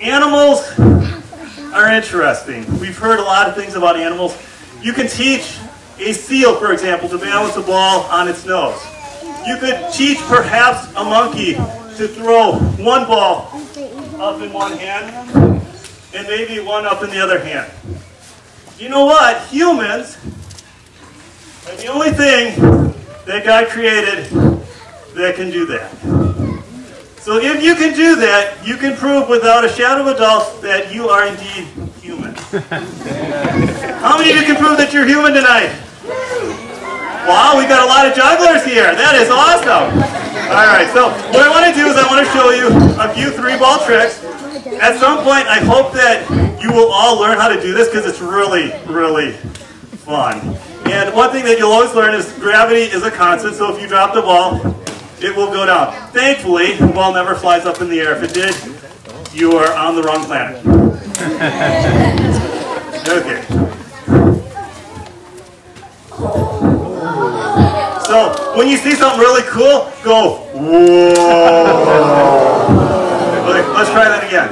Animals are interesting. We've heard a lot of things about animals. You can teach a seal, for example, to balance a ball on its nose. You could teach perhaps a monkey to throw one ball up in one hand and maybe one up in the other hand. You know what? Humans are the only thing that God created that can do that. So if you can do that, you can prove without a shadow of a doubt that you are indeed human. How many of you can prove that you're human tonight? Wow, we got a lot of jugglers here. That is awesome. All right, so what I want to do is I want to show you a few three-ball tricks. At some point, I hope that you will all learn how to do this because it's really, really fun. And one thing that you'll always learn is gravity is a constant, so if you drop the ball, it will go down. Thankfully, the ball never flies up in the air. If it did, you are on the wrong planet. Okay. So, when you see something really cool, go, whoa. Okay, let's try that again.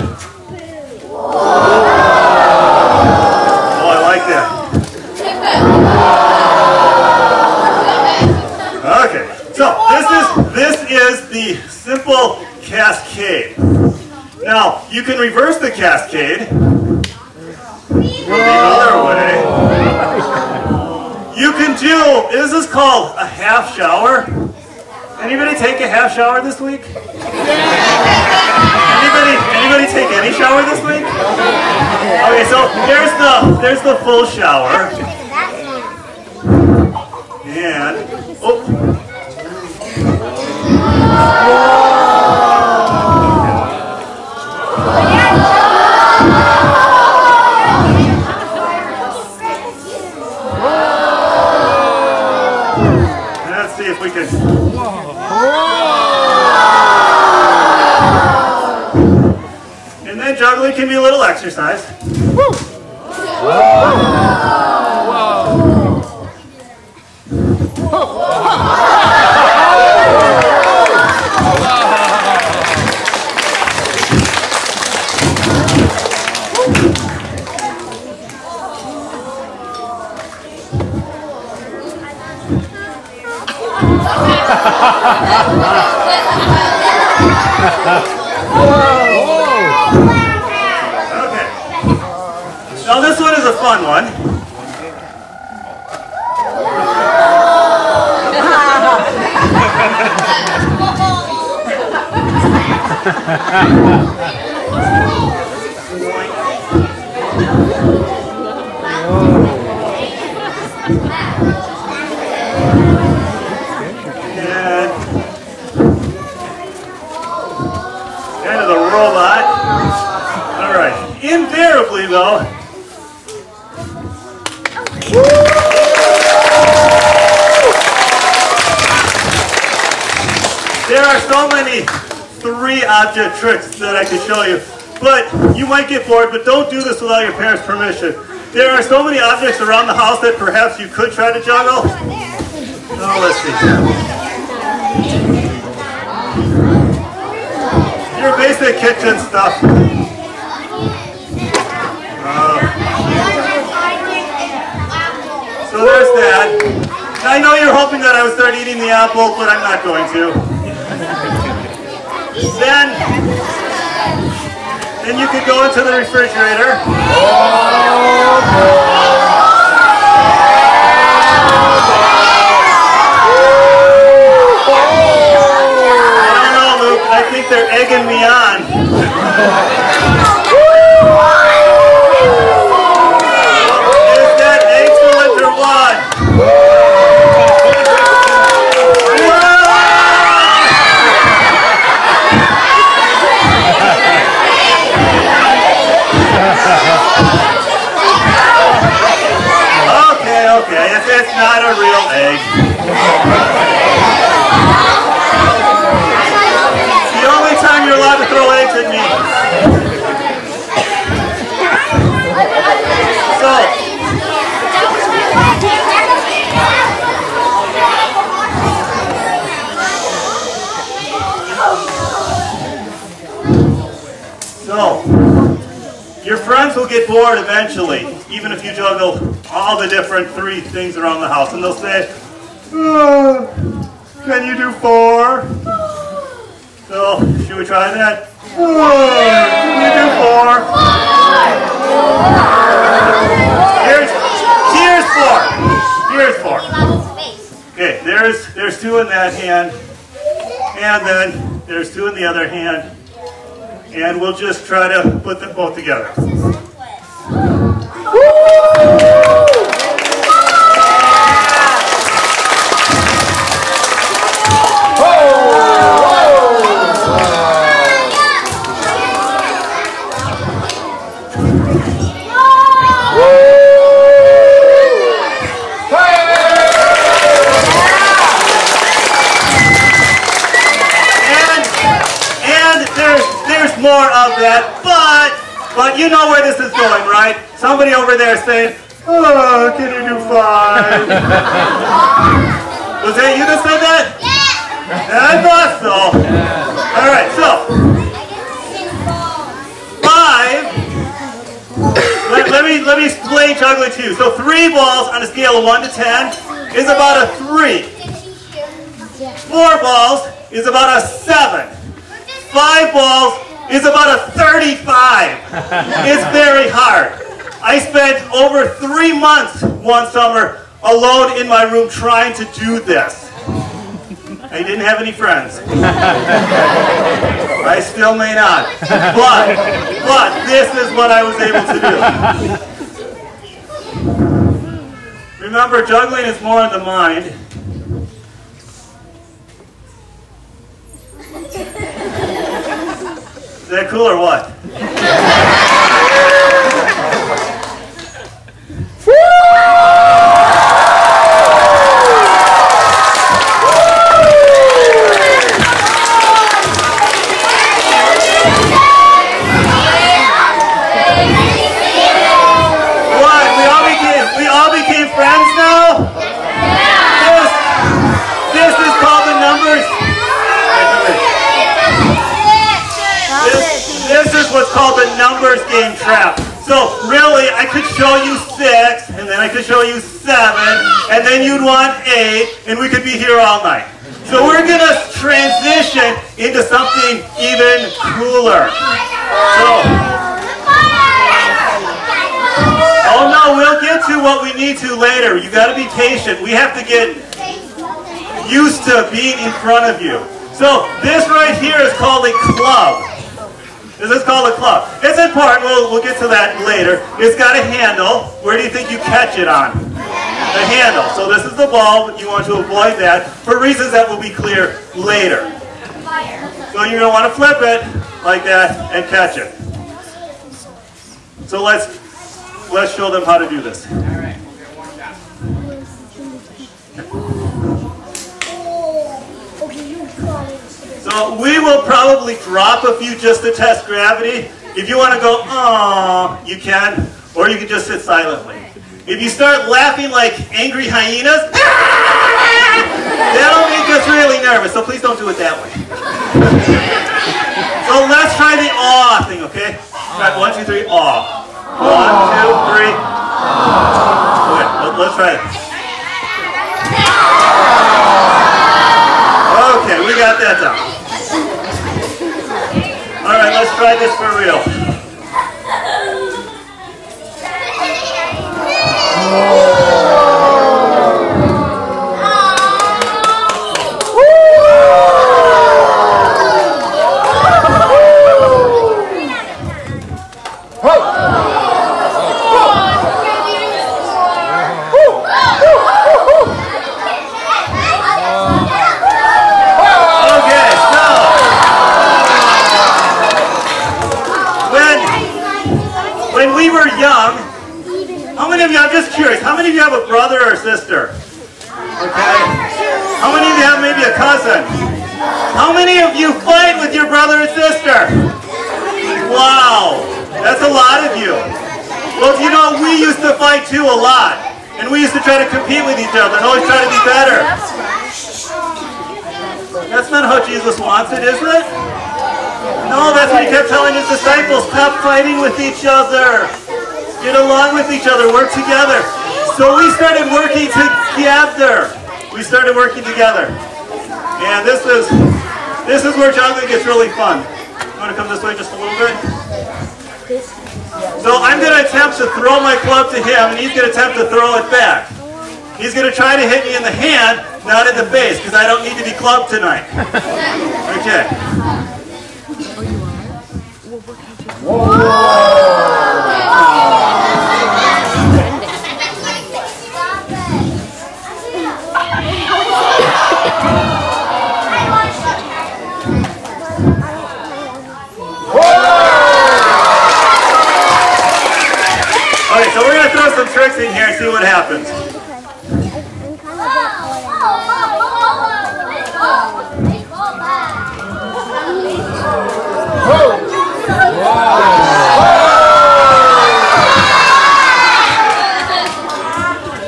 Can reverse the cascade the other way. You can do is this is called a half shower. Anybody take a half shower this week? Anybody anybody take any shower this week? Okay, so there's the there's the full shower. And oh can be a little exercise. Okay. Now this one is a fun one. And kind of the robot. All right. Invariably, though, there are so many three-object tricks that I can show you. But you might get bored, but don't do this without your parents' permission. There are so many objects around the house that perhaps you could try to juggle. Oh, let's see. Your basic kitchen stuff. Uh, so there's that. I know you're hoping that I would start eating the apple, but I'm not going to. Then, then you could go into the refrigerator. I don't know, Luke. I think they're egging me on. Is that excellent or what? Okay, okay. It's, it's not a real egg. It's the only time you're allowed to throw eggs at me. So, so, Your friends will get bored eventually, even if you juggle all the different three things around the house, and they'll say, oh, can you do four? So, should we try that? Oh, can you do four? Here's, here's four. Okay, there's, there's two in that hand, and then there's two in the other hand, and we'll just try to put them both together. More of that, but, but you know where this is going, right? Somebody over there saying, oh, can you do five? Was that you that said that? Yeah. I thought so. All right, so, five, let, let, me, let me explain juggling to you. So three balls on a scale of one to 10 is about a three. Four balls is about a seven. Five balls is about a 35. it's very hard. I spent over three months one summer alone in my room trying to do this. I didn't have any friends. I still may not. But, but this is what I was able to do. Remember, juggling is more in the mind. Is that cool or what? called the numbers game trap. So really, I could show you six, and then I could show you seven, and then you'd want eight, and we could be here all night. So we're going to transition into something even cooler. So, oh no, we'll get to what we need to later. You got to be patient. We have to get used to being in front of you. So this right here is called a club. This is called a club. It's important, we'll, we'll get to that later. It's got a handle. Where do you think you catch it on? The handle. So this is the ball. You want to avoid that for reasons that will be clear later. So you're going to want to flip it like that and catch it. So let's let's show them how to do this. So we will probably drop a few just to test gravity. If you want to go, oh, you can, or you can just sit silently. If you start laughing like angry hyenas, that'll make us really nervous, so please don't do it that way. so let's try the awe thing, okay? Try one, two, three, awe. One, two, three. Okay, let's try it. Okay, we got that down. All right, let's try this for real. Sister? Okay. How many of you have maybe a cousin? How many of you fight with your brother and sister? Wow. That's a lot of you. Well, you know, we used to fight too a lot. And we used to try to compete with each other and always try to be better. That's not how Jesus wants it, is it? No, that's what he kept telling his disciples. Stop fighting with each other. Get along with each other. Work together. So we started working together. We started working together. And this is this is where Jonathan gets really fun. You want to come this way just a little bit? So I'm going to attempt to throw my club to him, and he's going to attempt to throw it back. He's going to try to hit me in the hand, not in the face, because I don't need to be clubbed tonight. Okay. Okay, so we're going to throw some tricks in here and see what happens.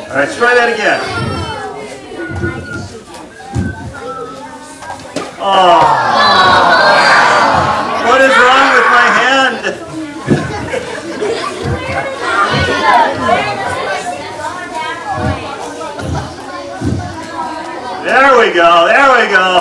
All right, let's try that again. Oh. What is wrong with my hand? There we go, there we go.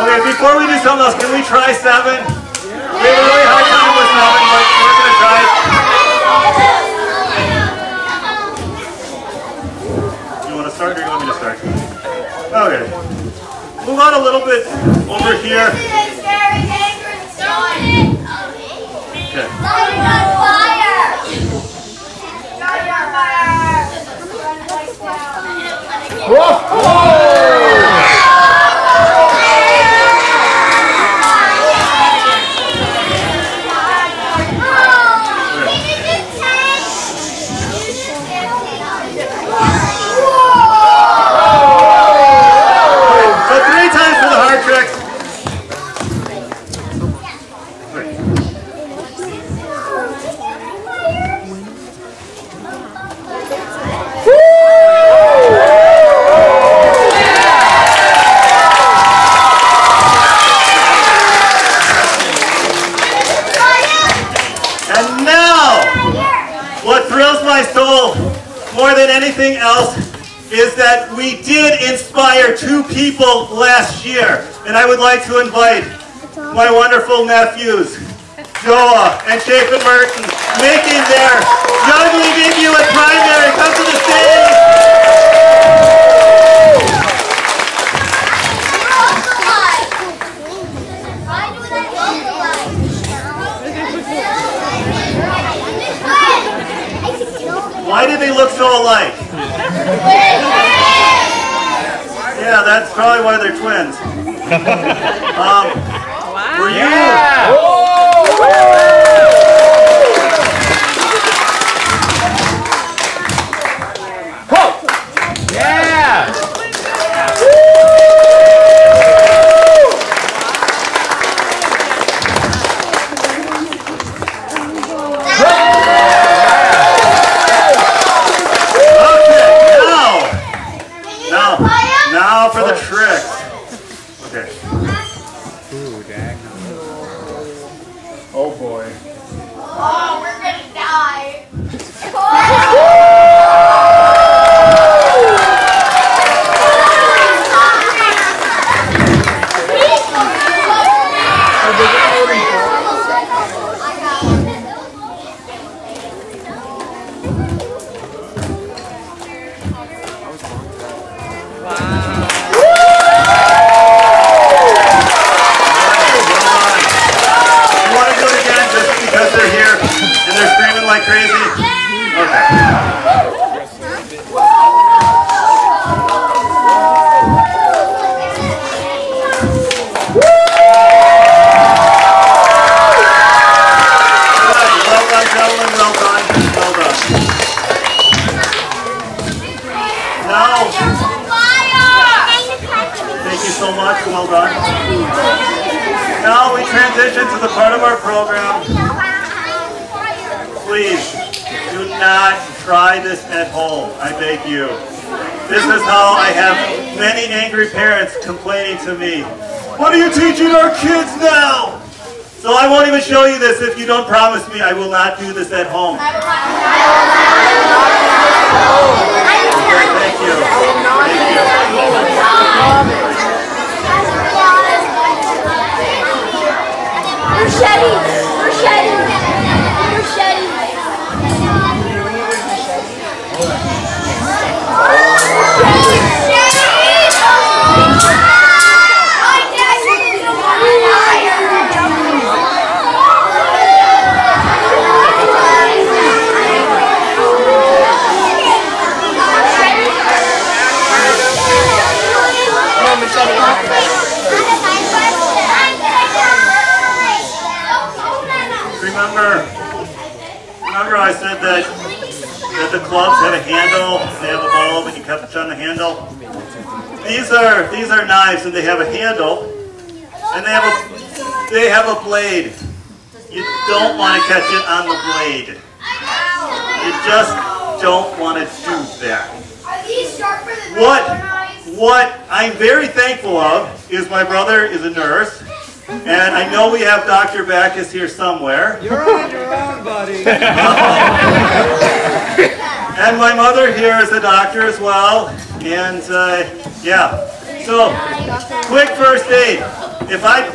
Okay, before we do something else, can we try seven? We Move on a little bit over here. Is that we did inspire two people last year. And I would like to invite my wonderful nephews, Joa and Chapin Mertins, making their juggling debut at primary. Come to the stage. Why do they look so alike? Yeah, that's probably why they're twins. Um, were you? Yeah! transition to the part of our program, please do not try this at home, I beg you. This is how I have many angry parents complaining to me. What are you teaching our kids now? So I won't even show you this if you don't promise me I will not do this at home. Okay, thank you. Thank you. Michelle. These are these are knives, and they have a handle, and they have a they have a blade. You don't want to catch it on the blade. You just don't want to do that. Are these sharper than What what I'm very thankful of is my brother is a nurse, and I know we have Dr. Bacchus here somewhere. You're on your own, buddy. And my mother here is a doctor as well. And uh, yeah. So, quick first aid. If I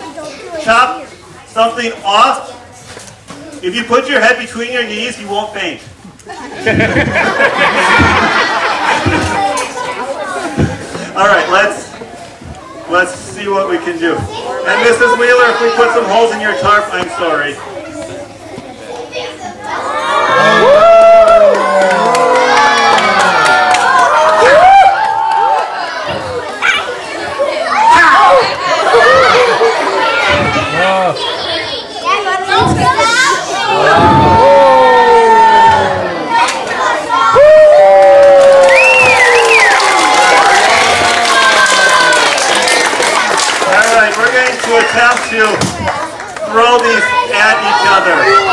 chop something off, if you put your head between your knees, you won't faint. All right, let's let's see what we can do. And Mrs. Wheeler, if we put some holes in your tarp, I'm sorry. All right, we're to to throw these at each other.